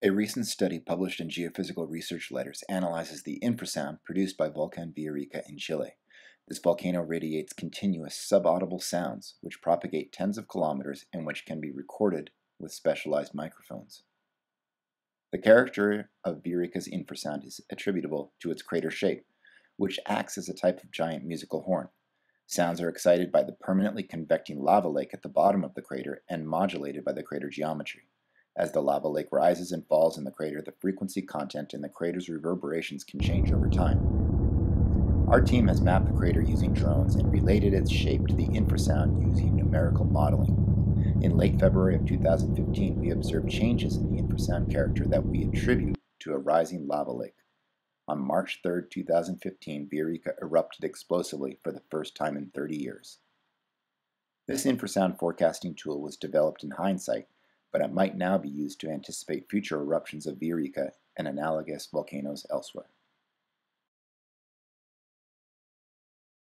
A recent study published in Geophysical Research Letters analyzes the infrasound produced by Volcan Villarrica in Chile. This volcano radiates continuous subaudible sounds which propagate tens of kilometers and which can be recorded with specialized microphones. The character of Villarrica's infrasound is attributable to its crater shape, which acts as a type of giant musical horn. Sounds are excited by the permanently convecting lava lake at the bottom of the crater and modulated by the crater geometry. As the lava lake rises and falls in the crater, the frequency content in the crater's reverberations can change over time. Our team has mapped the crater using drones and related its shape to the infrasound using numerical modeling. In late February of 2015, we observed changes in the infrasound character that we attribute to a rising lava lake. On March 3, 2015, Villarrica erupted explosively for the first time in 30 years. This infrasound forecasting tool was developed in hindsight but it might now be used to anticipate future eruptions of Villarrica and analogous volcanoes elsewhere.